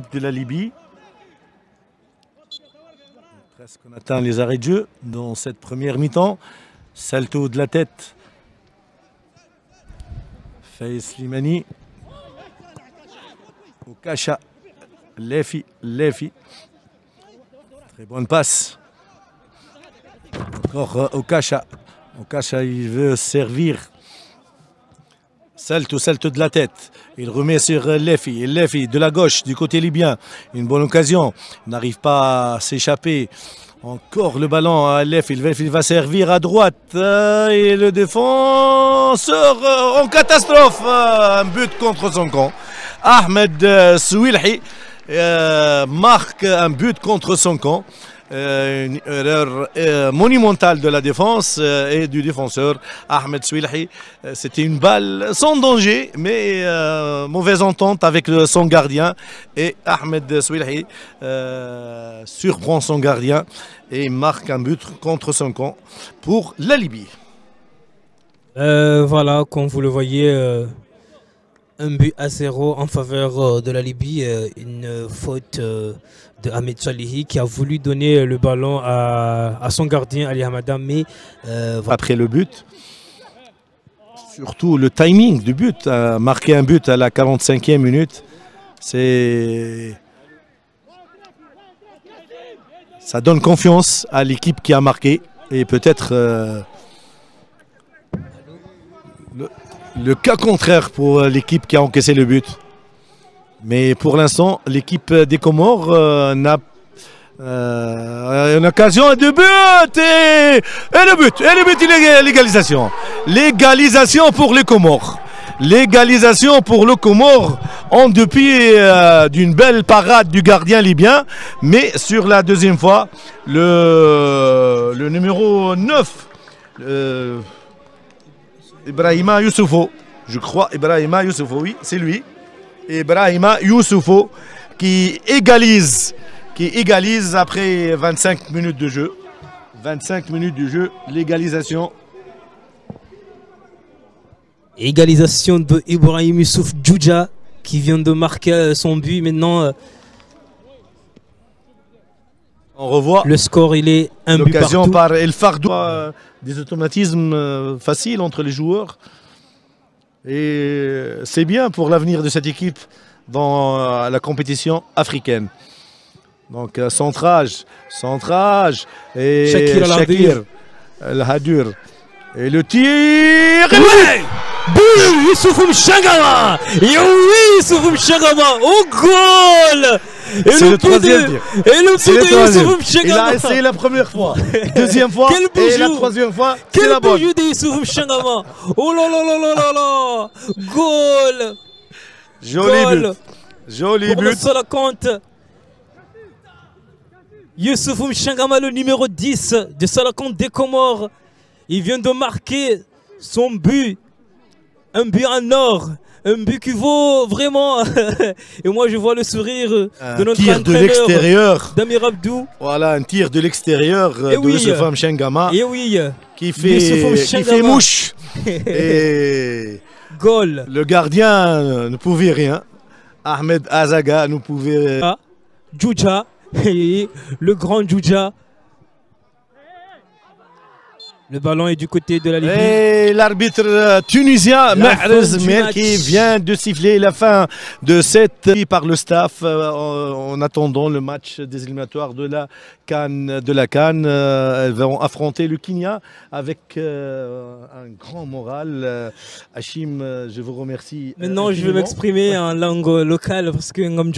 de la Libye. Presque on atteint les arrêts de jeu dans cette première mi-temps. Salto de la tête. Faïs Slimani. Okacha. Lefi. Lefi. Très bonne passe. Encore euh, Okacha. Okacha, il veut servir. Salto, salto de la tête. Il remet sur Lefi. Lefi de la gauche, du côté libyen. Une bonne occasion. N'arrive pas à s'échapper. Encore le ballon à Lefi. Il va servir à droite. Et le défenseur en catastrophe. Un but contre son camp. Ahmed Souilhi euh, marque un but contre son camp. Euh, une erreur euh, monumentale de la défense euh, et du défenseur Ahmed Souilhi. C'était une balle sans danger, mais mauvaise entente avec son gardien. Et Ahmed Souilhi surprend son gardien et marque un but contre son camp pour la Libye. Voilà, comme vous le voyez, un but à zéro en faveur euh, de la Libye. euh, une faute euh, de Ahmed Salihi qui a voulu donner le ballon à, son gardien Ali Hamada, mais après le but. Surtout le timing du but. marquer un but à la 45e minute, c'est. Ça donne confiance à l'équipe qui a marqué. Et peut-être. Le cas contraire pour euh, l'équipe qui a encaissé le but. Mais pour l'instant, l'équipe des Comores euh, n'a euh, une occasion de but et, et le but, et le but, illég- l'égalisation. L'égalisation pour les Comores. L'égalisation pour le Comores en euh, d'une belle parade du gardien libyen. Mais sur la deuxième fois, le, le numéro 9, euh, Ibrahima Youssoufo, je crois Ibrahima Youssoufo, oui, c'est lui. Ibrahima Youssoufo qui égalise, qui égalise après 25 minutes de jeu. 25 minutes de jeu, l'égalisation. égalisation de Ibrahim Youssouf Djouja qui vient de marquer euh, son but. Maintenant, euh, On revoit le score, il est un but l'occasion par El Fardou. Euh, Des automatismes euh, faciles entre les joueurs. Et c'est bien pour l'avenir de cette équipe dans euh, la compétition africaine. Donc euh, centrage, centrage et Shakir Al-Hadir. Et le tir Youssouf oui, Youssouf Mchangama Au goal C'est le but troisième tir. Et le C'est but le de troisième. Il a essayé la première fois, deuxième fois Quel beau et la jour. troisième fois, c'est Quel la bonne. de Youssouf Mchangama Oh là là là là là là Goal Joli Goal but. Joli Pour le but. seul compte Youssouf Mchangama, le numéro 10 de Salakante des Comores. Il vient de marquer son but. Un but en or. Un but qui vaut vraiment. Et moi, je vois le sourire de Un notre tir de l'extérieur. Damir Abdou. Voilà, un tir de l'extérieur Eh de oui. Youssoufa Mchangama Et oui, qui fait, qui fait mouche. Et goal. le gardien ne pouvait rien. Ahmed Azaga ne pouvait. Ah, Djouja. Le grand Djouja. Le ballon est du côté de la Libye. Et l'arbitre euh, tunisien La Mahrez qui vient de siffler la fin de cette par le staff euh, en, en attendant le match des éliminatoires de la Cannes de la Cannes Euh, elles vont affronter le Kenya avec un grand moral. Hachim je vous remercie Maintenant, je vais m'exprimer en langue locale parce que ngam